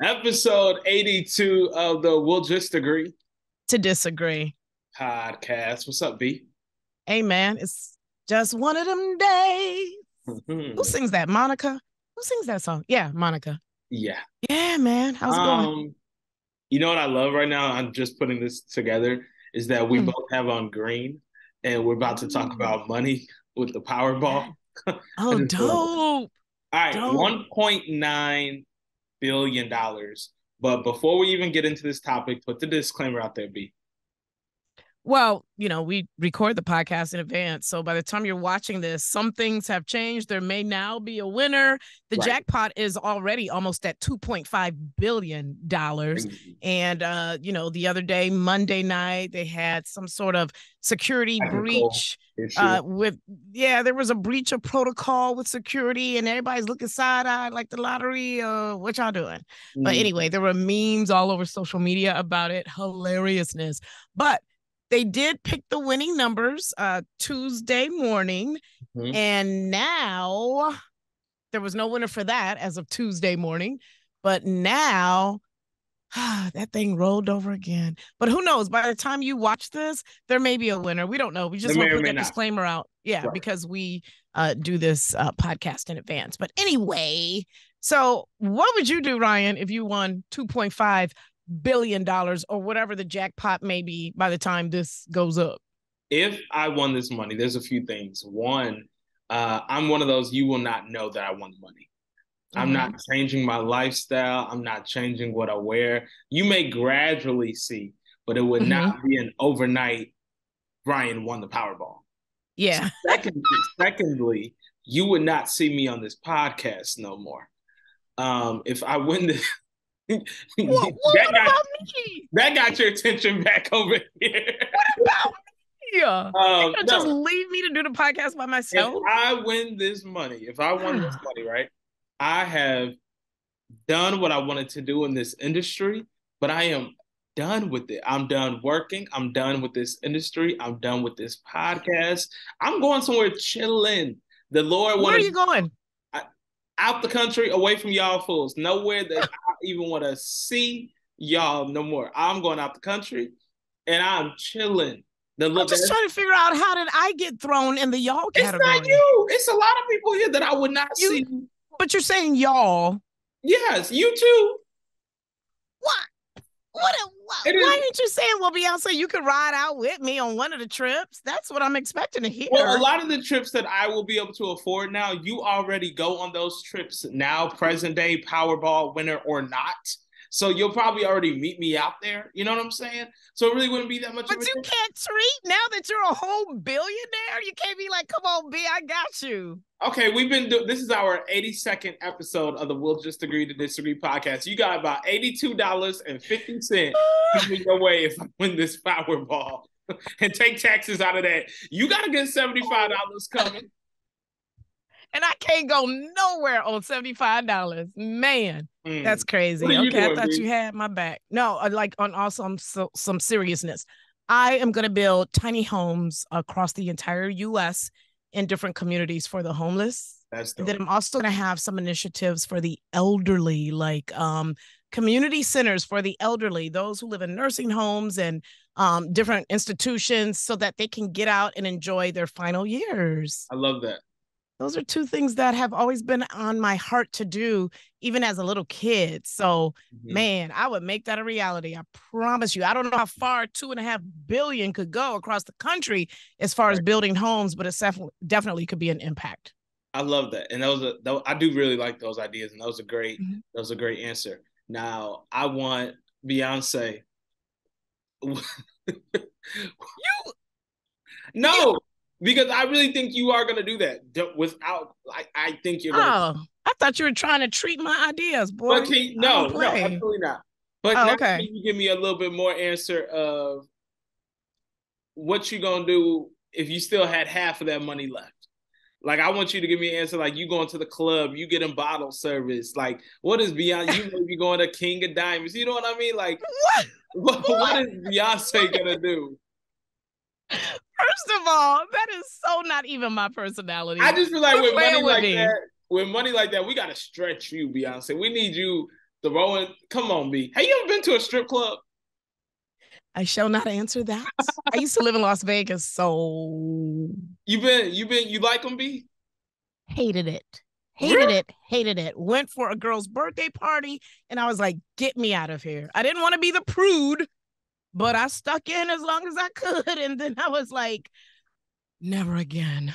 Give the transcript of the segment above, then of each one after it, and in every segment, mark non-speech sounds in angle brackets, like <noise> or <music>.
Episode 82 of the We'll Just Agree to Disagree podcast. What's up, B? Hey, man, it's just one of them days. Mm-hmm. Who sings that? Monica? Who sings that song? Yeah, Monica. Yeah. Yeah, man. How's it um, going? You know what I love right now? I'm just putting this together is that we mm. both have on green and we're about to talk about money with the Powerball. <laughs> Oh, <laughs> dope. All right, dope. 1.9 billion dollars. But before we even get into this topic, put the disclaimer out there, B. Well, you know, we record the podcast in advance. So by the time you're watching this, some things have changed. There may now be a winner. The right. jackpot is already almost at $2.5 billion. And, uh, you know, the other day, Monday night, they had some sort of security breach uh, with, yeah, there was a breach of protocol with security and everybody's looking side eyed like the lottery. Uh, what y'all doing? Mm. But anyway, there were memes all over social media about it. Hilariousness. But they did pick the winning numbers uh Tuesday morning. Mm-hmm. And now there was no winner for that as of Tuesday morning. But now <sighs> that thing rolled over again. But who knows? By the time you watch this, there may be a winner. We don't know. We just want to put that not. disclaimer out. Yeah, right. because we uh, do this uh, podcast in advance. But anyway, so what would you do, Ryan, if you won 2.5 billion dollars or whatever the jackpot may be by the time this goes up? If I won this money, there's a few things. One, uh, I'm one of those you will not know that I won the money. Mm-hmm. I'm not mm-hmm. changing my lifestyle. I'm not changing what I wear. You may gradually see, but it would mm-hmm. not be an overnight. Brian won the Powerball. Yeah. Secondly, secondly, you would not see me on this podcast no more. Um, if I win this, what, <laughs> what, that got, about me? That got your attention back <laughs> over here. What about me? Um, no. just leave me to do the podcast by myself. If I win this money, if I won this <sighs> money, right? I have done what I wanted to do in this industry, but I am done with it. I'm done working. I'm done with this industry. I'm done with this podcast. I'm going somewhere chilling. The Lord Where wanted, are you going? out the country, away from y'all fools. Nowhere that I <laughs> even want to see y'all no more. I'm going out the country and I'm chilling. The I'm just trying to figure out how did I get thrown in the y'all category? It's not you. It's a lot of people here that I would not you, see. But you're saying y'all. Yes, you too. What? What? A why aren't you saying, well, Bionce, you could ride out with me on one of the trips? That's what I'm expecting to hear. Well, a lot of the trips that I will be able to afford now, you already go on those trips now, present day Powerball winner or not. So you'll probably already meet me out there. You know what I'm saying? So it really wouldn't be that much. But you can't treat now that you're a whole billionaire. You can't be like, "Come on, B, I got you." Okay, we've been doing. This is our 82nd episode of the We'll Just Agree to Disagree podcast. You got about eighty-two dollars and fifty cent <gasps> coming your way if I win this Powerball <laughs> and take taxes out of that. You got to get seventy-five dollars coming and I can't go nowhere on $75. Man, mm. that's crazy. Okay, doing, I thought you had my back. No, uh, like on also some, some seriousness. I am going to build tiny homes across the entire US in different communities for the homeless. That's dope. then I'm also going to have some initiatives for the elderly, like um, community centers for the elderly, those who live in nursing homes and um, different institutions, so that they can get out and enjoy their final years. I love that those are two things that have always been on my heart to do even as a little kid. So mm-hmm. man i would make that a reality i promise you. I don't know how far two and a half billion could go across the country as far as building homes but it definitely definitely could be an impact. I love that and those are i do really like those ideas and that was a great mm-hmm. that was a great answer. Now i want bionce. <laughs> You no because I really think you are going to do that without. Like, I think you're. Gonna oh, I thought you were trying to treat my ideas, boy. Okay, no, no, absolutely not. But oh, okay. you give me a little bit more answer of what you gonna do if you still had half of that money left. Like I want you to give me an answer. Like you going to the club, you getting bottle service. Like what is beyond? You may be going to King of Diamonds. You know what I mean? Like <laughs> what? What, <laughs> what is Bionce gonna do? <laughs> First of all, that is so not even my personality. I just feel like with money with like me. that, with money like that, we gotta stretch you, Bionce. We need you the rolling. Come on, B. Have you ever been to a strip club? I shall not answer that. I used to live in Las Vegas, so you been you been you like them, B? Hated it. Hated it, hated it. Went for a girl's birthday party and I was like, get me out of here. I didn't want to be the prude, but I stuck in as long as I could. And then I was like, never again.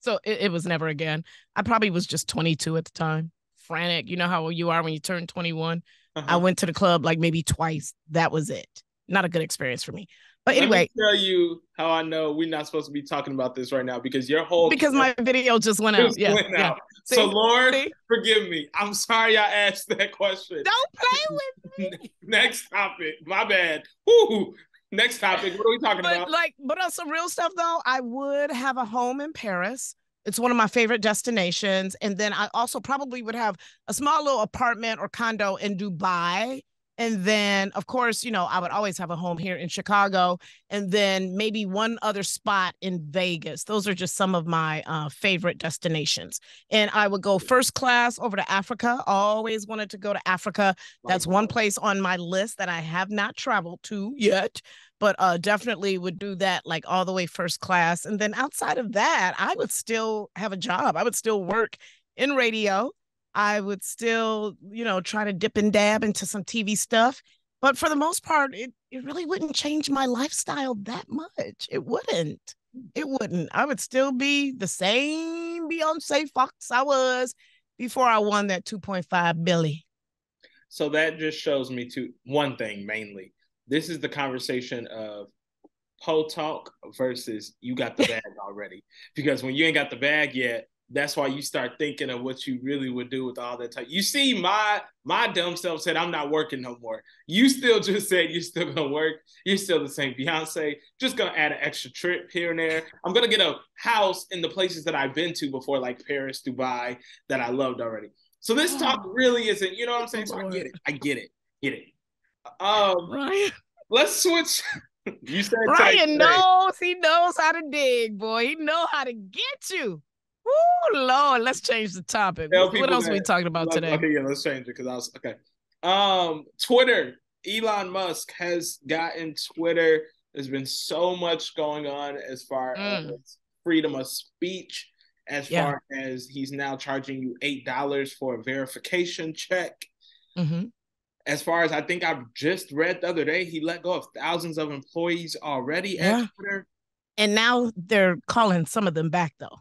So it, it was never again. I probably was just 22 at the time. Frantic. You know how you are when you turn 21. Uh-huh. I went to the club like maybe twice. That was it. Not a good experience for me. But anyway, tell you how I know we're not supposed to be talking about this right now because your whole because my <laughs> video just went out. yeah, went yeah. Out. See, so Lord, see? forgive me. I'm sorry I asked that question. Don't play with <laughs> me. Next topic. My bad. Woo. Next topic. What are we talking but, about? Like, but on some real stuff though, I would have a home in Paris. It's one of my favorite destinations. And then I also probably would have a small little apartment or condo in Dubai and then, of course, you know, I would always have a home here in Chicago, and then maybe one other spot in Vegas. Those are just some of my uh, favorite destinations. And I would go first class over to Africa. Always wanted to go to Africa. That's one place on my list that I have not traveled to yet, but uh, definitely would do that like all the way first class. And then outside of that, I would still have a job. I would still work in radio I would still, you know, try to dip and dab into some TV stuff. But for the most part, it, it really wouldn't change my lifestyle that much. It wouldn't. Mm. It wouldn't. I would still be the same Bionce Fox I was before I won that 2.5 billy. So that just shows me to one thing mainly. This is the conversation of po talk versus you got the <laughs> bag already. Because when you ain't got the bag yet, that's why you start thinking of what you really would do with all that time. You see, my my dumb self said I'm not working no more. You still <laughs> just said you're still gonna work. You're still the same Bionce. Just gonna add an extra trip here and there. I'm gonna get a house in the places that I've been to before, like Paris, Dubai, that I loved already. So this talk really isn't, you know what I'm saying? So I get it. I get it. Get it. Um, <laughs> Ryan. let's switch. <laughs> you said Ryan knows he knows how to dig, boy. He know how to get you. Oh Lord, let's change the topic. What, what else that, are we talking about today? Okay, yeah, let's change it because I was okay. Um, Twitter. Elon Musk has gotten Twitter. There's been so much going on as far mm. as freedom of speech, as yeah. far as he's now charging you eight dollars for a verification check. Mm-hmm. As far as I think I've just read the other day, he let go of thousands of employees already yeah. at Twitter. And now they're calling some of them back though.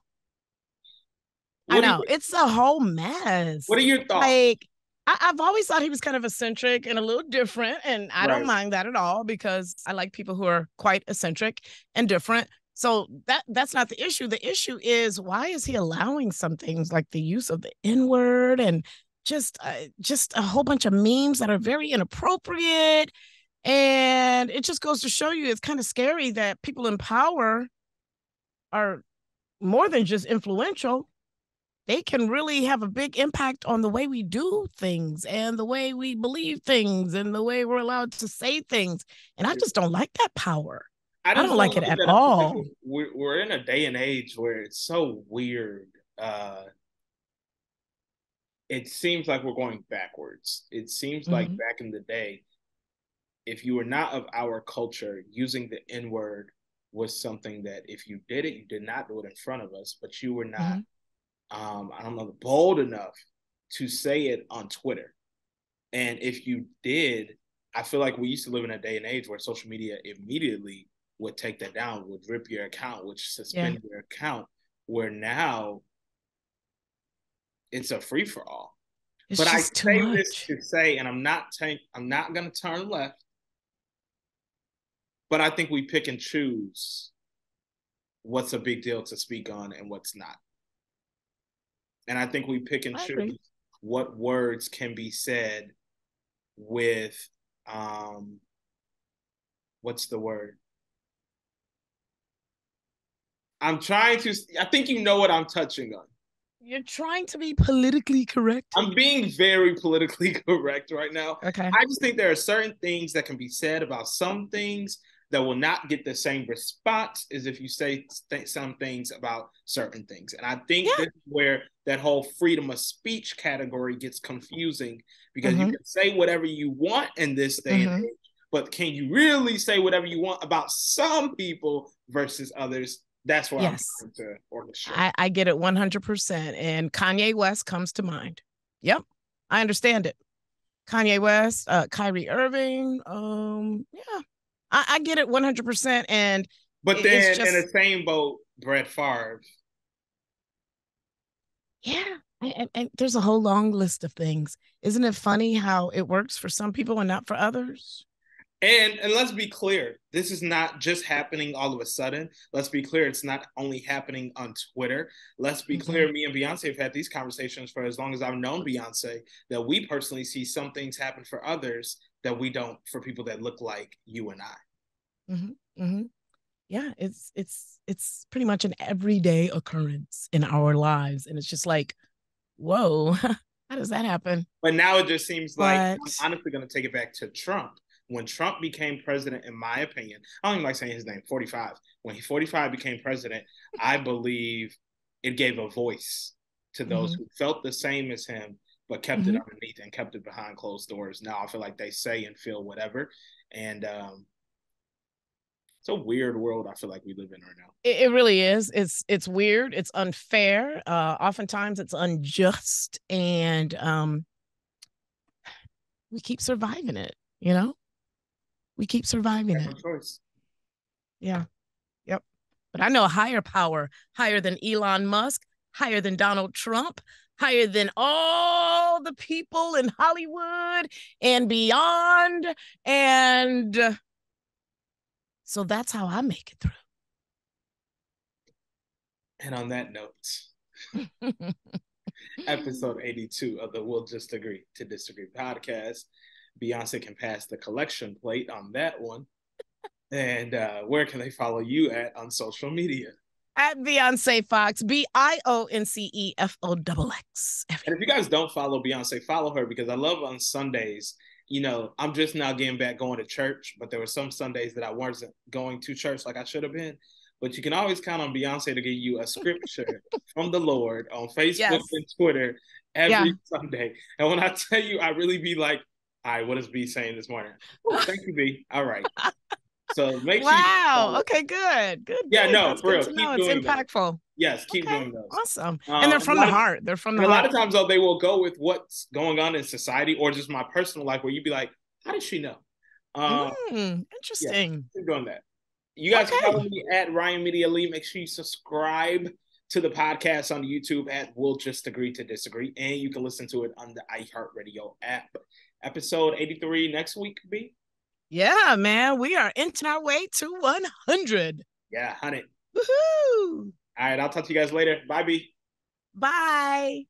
I know you, it's a whole mess. What are your thoughts? Like, I, have always thought he was kind of eccentric and a little different, and I right. don't mind that at all because I like people who are quite eccentric and different. So that that's not the issue. The issue is why is he allowing some things like the use of the N word and just uh, just a whole bunch of memes that are very inappropriate, and it just goes to show you it's kind of scary that people in power are more than just influential they can really have a big impact on the way we do things and the way we believe things and the way we're allowed to say things. And I just don't like that power. I don't, I don't like it at all. We're, we're in a day and age where it's so weird. Uh, it seems like we're going backwards. It seems mm-hmm. like back in the day, if you were not of our culture, using the N word was something that if you did it, you did not do it in front of us, but you were not mm-hmm um, I don't know, bold enough to say it on Twitter. And if you did, I feel like we used to live in a day and age where social media immediately would take that down, would rip your account, would suspend yeah. your account. Where now it's a free for all. But I say this to say, and I'm not I'm not gonna turn left, but I think we pick and choose what's a big deal to speak on and what's not and I think we pick and choose what words can be said with um what's the word I'm trying to I think you know what I'm touching on you're trying to be politically correct. I'm being very politically <laughs> correct right now. Okay. I just think there are certain things that can be said about some things that will not get the same response as if you say th- some things about certain things. And I think yeah. this is where that whole freedom of speech category gets confusing because mm-hmm. you can say whatever you want in this day mm-hmm. and age, but can you really say whatever you want about some people versus others? That's what yes. I'm trying to orchestrate. I, I get it 100%. And Kanye West comes to mind. Yep, I understand it. Kanye West, uh, Kyrie Irving. Um, yeah, I, I get it 100%. And but then just... in the same boat, Brett Favre. Yeah. And, and, there's a whole long list of things. Isn't it funny how it works for some people and not for others? And and let's be clear, this is not just happening all of a sudden. Let's be clear, it's not only happening on Twitter. Let's be mm-hmm. clear, me and Bionce have had these conversations for as long as I've known Bionce, that we personally see some things happen for others that we don't for people that look like you and I. Mm-hmm. Mm-hmm. Yeah, it's it's it's pretty much an everyday occurrence in our lives, and it's just like, whoa, <laughs> how does that happen? But now it just seems but... like I'm honestly going to take it back to Trump. When Trump became president, in my opinion, I don't even like saying his name. Forty five. When he forty five became president, I believe it gave a voice to those mm-hmm. who felt the same as him but kept mm-hmm. it underneath and kept it behind closed doors. Now I feel like they say and feel whatever. And um, it's a weird world I feel like we live in right now. It, it really is. It's it's weird. It's unfair. Uh, oftentimes it's unjust, and um, we keep surviving it. You know, we keep surviving it. choice. Yeah. Yep. But I know a higher power, higher than Elon Musk, higher than Donald Trump, higher than all the people in Hollywood and beyond. And so that's how I make it through. And on that note, <laughs> episode 82 of the We'll Just Agree to Disagree podcast. Bionce can pass the collection plate on that one. and uh, where can they follow you at on social media? at Bionce Fox, B I O N C E F O X. And if you guys don't follow Bionce, follow her because I love on Sundays. You know, I'm just now getting back going to church, but there were some Sundays that I wasn't going to church like I should have been. But you can always count on Bionce to give you a scripture <laughs> from the Lord on Facebook yes. and Twitter every yeah. Sunday. And when I tell you, I really be like, all right, what is B saying this morning? <laughs> Thank you, B. All right. So make sure. wow. Sure okay, good. Good. Yeah, good. no, That's for real. Keep. It's impactful. Those. Yes, keep okay. doing those. Awesome. Um, and they're from the heart. They're from the heart. A lot of times though, they will go with what's going on in society or just my personal life where you'd be like, how did she know? Um, mm, interesting. Yeah, keep doing that. You guys okay. can follow me at Ryan Media Lee. Make sure you subscribe to the podcast on YouTube at We'll Just Agree to Disagree. And you can listen to it on the iHeartRadio app. Episode 83 next week, be. Yeah, man, we are inching our way to 100. Yeah, 100. Woohoo! All right, I'll talk to you guys later. Bye, B. Bye.